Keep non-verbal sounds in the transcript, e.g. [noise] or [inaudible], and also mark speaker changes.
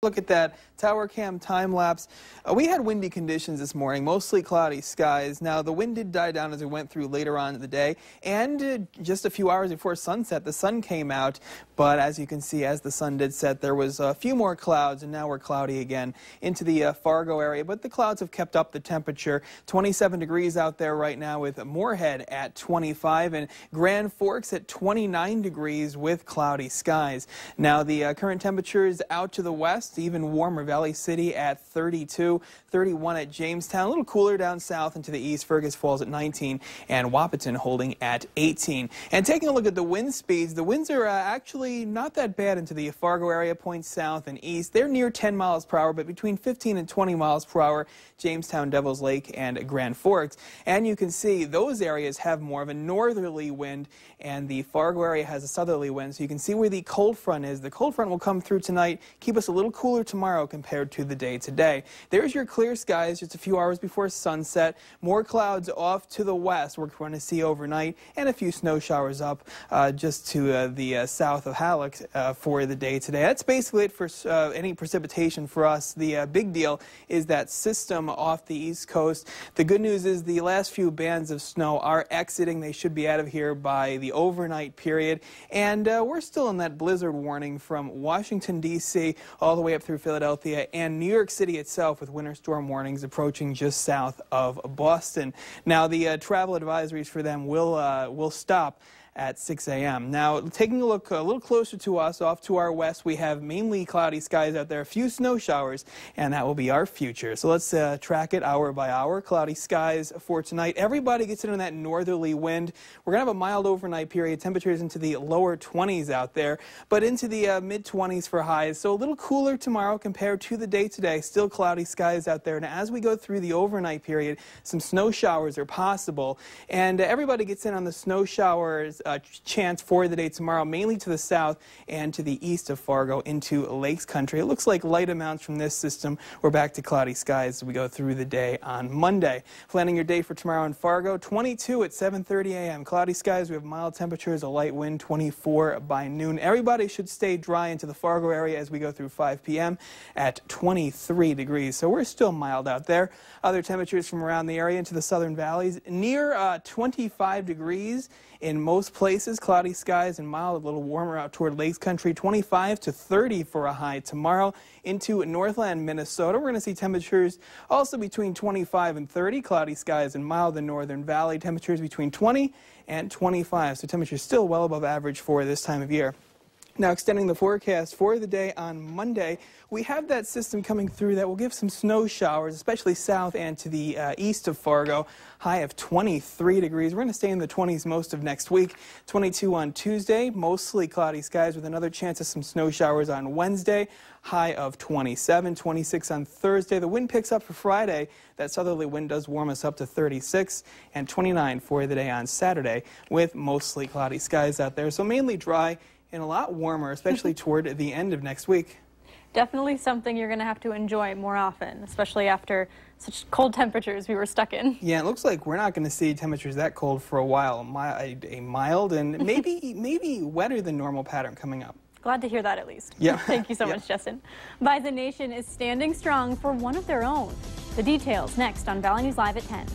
Speaker 1: Look at that tower cam time lapse. Uh, we had windy conditions this morning, mostly cloudy skies. Now, the wind did die down as we went through later on in the day, and uh, just a few hours before sunset, the sun came out. But as you can see, as the sun did set, there was a few more clouds, and now we're cloudy again into the uh, Fargo area. But the clouds have kept up the temperature. 27 degrees out there right now with Moorhead at 25 and Grand Forks at 29 degrees with cloudy skies. Now, the uh, current temperature is out to the west even warmer. Valley City at 32, 31 at Jamestown. A little cooler down south into the east. Fergus Falls at 19 and Wahpeton holding at 18. And taking a look at the wind speeds, the winds are uh, actually not that bad into the Fargo area, points south and east. They're near 10 miles per hour, but between 15 and 20 miles per hour, Jamestown, Devils Lake, and Grand Forks. And you can see those areas have more of a northerly wind, and the Fargo area has a southerly wind. So you can see where the cold front is. The cold front will come through tonight, keep us a little cooler tomorrow compared to the day today. There's your clear skies just a few hours before sunset. More clouds off to the west we're going to see overnight and a few snow showers up uh, just to uh, the uh, south of Hallock uh, for the day today. That's basically it for uh, any precipitation for us. The big deal is that system off the east coast. The good news is the last few bands of snow are exiting. They should be out of here by the overnight period. And we're still in that blizzard warning from Washington, D.C. all the way way up through Philadelphia and New York City itself with winter storm warnings approaching just south of Boston. Now, the uh, travel advisories for them will, uh, will stop at 6 a.m. Now, taking a look a little closer to us, off to our west, we have mainly cloudy skies out there, a few snow showers, and that will be our future. So let's uh, track it hour by hour. Cloudy skies for tonight. Everybody gets in on that northerly wind. We're going to have a mild overnight period. Temperatures into the lower 20s out there, but into the uh, mid 20s for highs. So a little cooler tomorrow compared to the day today. Still cloudy skies out there. And as we go through the overnight period, some snow showers are possible. And uh, everybody gets in on the snow showers uh, chance for the day tomorrow, mainly to the south and to the east of Fargo into Lakes Country. It looks like light amounts from this system. We're back to cloudy skies as we go through the day on Monday. Planning your day for tomorrow in Fargo, 22 at 7.30 a.m. Cloudy skies, we have mild temperatures, a light wind, 24 by noon. Everybody should stay dry into the Fargo area as we go through 5 p.m. at 23 degrees. So we're still mild out there. Other temperatures from around the area into the southern valleys, near uh, 25 degrees in most places. Cloudy skies and mild, a little warmer out toward Lakes Country. 25 to 30 for a high tomorrow into Northland, Minnesota. We're going to see temperatures also between 25 and 30. Cloudy skies and mild in Northern Valley. Temperatures between 20 and 25. So temperatures still well above average for this time of year. Now, extending the forecast for the day on Monday, we have that system coming through that will give some snow showers, especially south and to the uh, east of Fargo. High of 23 degrees. We're going to stay in the 20s most of next week. 22 on Tuesday, mostly cloudy skies with another chance of some snow showers on Wednesday. High of 27, 26 on Thursday. The wind picks up for Friday. That southerly wind does warm us up to 36 and 29 for the day on Saturday with mostly cloudy skies out there. So mainly dry and a lot warmer, especially [laughs] toward the end of next week.
Speaker 2: Definitely something you're going to have to enjoy more often, especially after such cold temperatures we were stuck in.
Speaker 1: Yeah, it looks like we're not going to see temperatures that cold for a while. A mild and [laughs] maybe maybe wetter than normal pattern coming up.
Speaker 2: Glad to hear that at least.
Speaker 1: Yeah. [laughs]
Speaker 2: Thank you so yeah. much, Justin. Bison Nation is standing strong for one of their own. The details next on Valley News Live at 10.